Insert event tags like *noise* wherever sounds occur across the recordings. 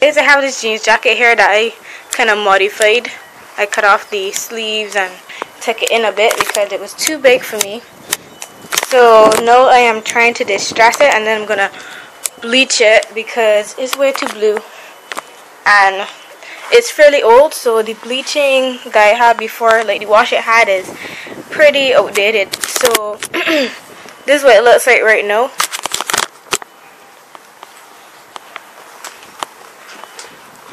Is I have this jeans jacket here that I kind of modified. I cut off the sleeves and took it in a bit because it was too big for me. So now I am trying to distress it and then I'm gonna bleach it because it's way too blue and it's fairly old so the bleaching that I had before like the wash it had is pretty outdated so *clears throat* this is what it looks like right now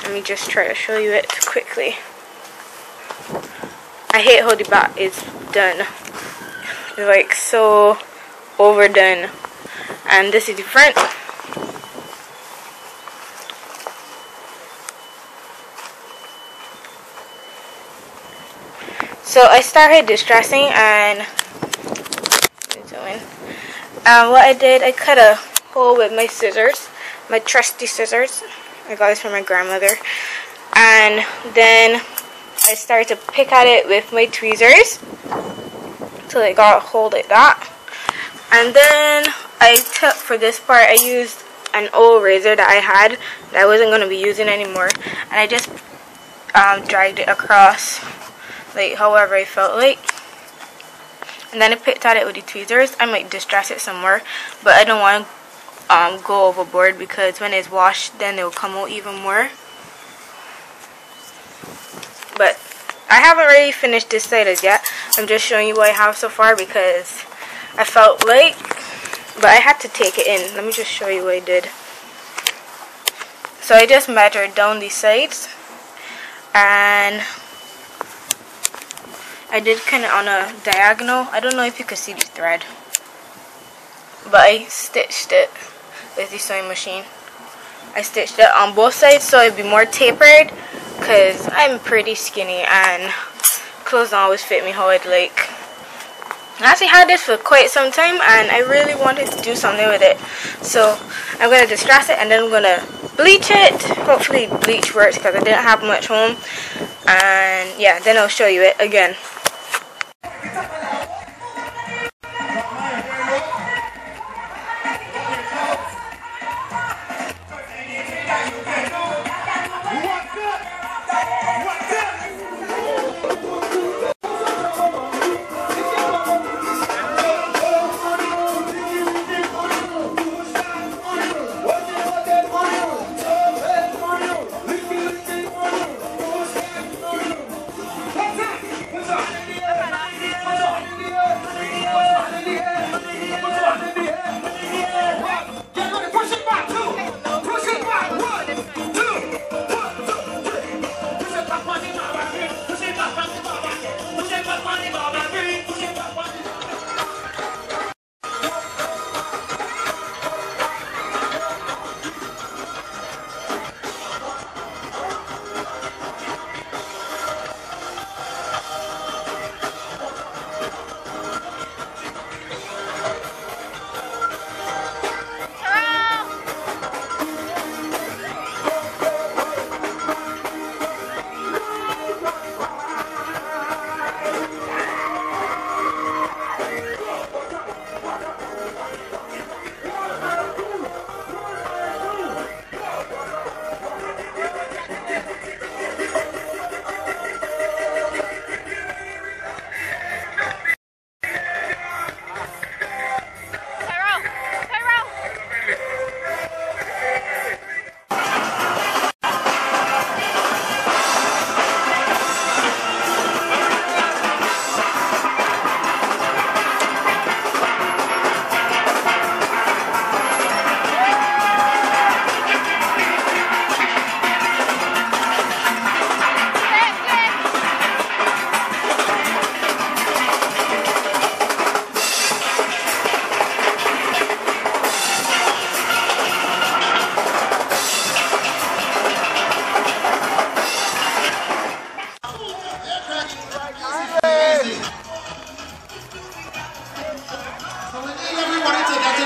let me just try to show you it quickly. I hate how the back is done. It's like so overdone. And this is the front So I started distressing and um, what I did, I cut a hole with my scissors, my trusty scissors. I got this from my grandmother. And then I started to pick at it with my tweezers till I got a hole like that. And then I took, for this part, I used an old razor that I had that I wasn't going to be using anymore. And I just um, dragged it across like however I felt like and then I picked at it with the tweezers I might distress it some more but I don't want to um, go overboard because when it's washed then it will come out even more but I haven't really finished this side as yet I'm just showing you what I have so far because I felt like but I had to take it in let me just show you what I did so I just measured down the sides and I did kind of on a diagonal. I don't know if you can see the thread. But I stitched it with the sewing machine. I stitched it on both sides so it'd be more tapered because I'm pretty skinny and clothes don't always fit me how I'd like. I actually had this for quite some time and I really wanted to do something with it. So I'm going to distress it and then I'm going to bleach it. Hopefully bleach works because I didn't have much home. And yeah, then I'll show you it again.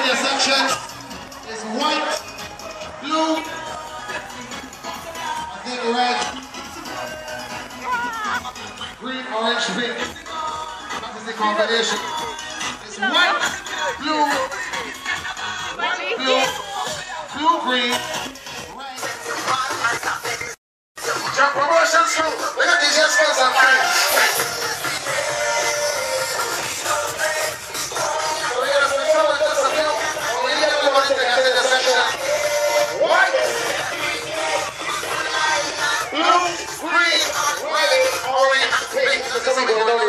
your section is white, blue, I think red, green, orange, pink. That is the combination. It's white, blue, white, blue, blue, green, red. Your promotions crew, look at these young and friends. Gracias.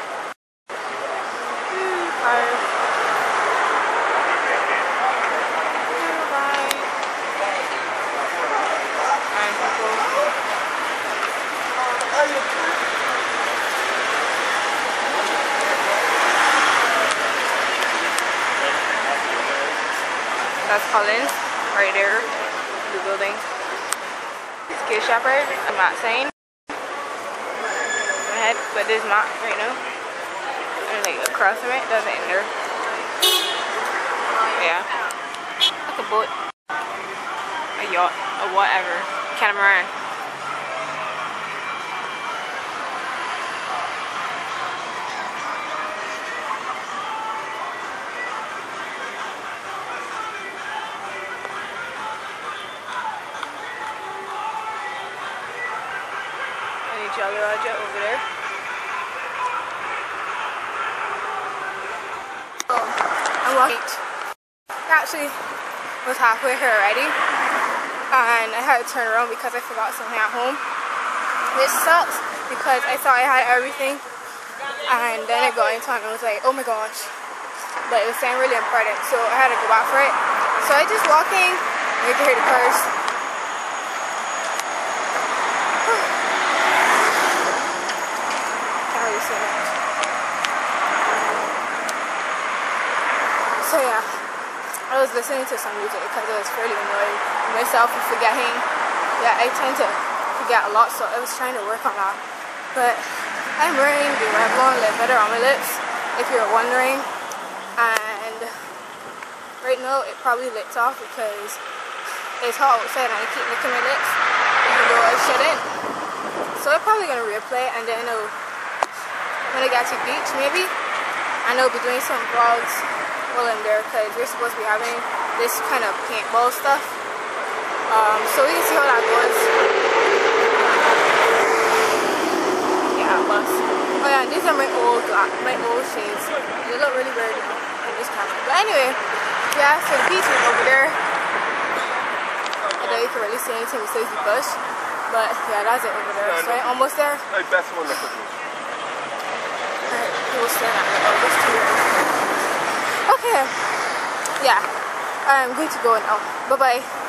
Collins, right there, the building. Skill Shepherd, I'm not saying head, but there's not right now. And like across from it, doesn't enter. Yeah. Like a boat. A yacht. Or whatever. Catamaran. I actually, was halfway here already, and I had to turn around because I forgot something at home. Which sucks because I thought I had everything, and then I got into it and was like, oh my gosh. But it was saying really important, so I had to go back for it. So I just walking, I can hear the cars So yeah, I was listening to some music because I was fairly annoyed myself for forgetting. Yeah, I tend to forget a lot, so I was trying to work on that. But I'm wearing the Revlon Lip Butter on my lips, if you're wondering. And right now it probably licks off because it's hot outside and I keep licking my lips, even though I shouldn't. So I'm probably gonna replay and then I'll, when I get to the beach maybe, and I'll be doing some vlogs while I'm there because we're supposed to be having this kind of paintball stuff. Um, so we can see how that goes. Yeah, bus. Oh yeah, these are my old my old shades. They look really weird in this camera. But anyway, yeah, so the beach is over there. I don't know you can really see anything besides the bush. But yeah, that's it over there. So I'm almost there. Hey, best one at Alright, people staring at me. Oh, there's two. Okay. Yeah. I'm going to go now. Bye bye.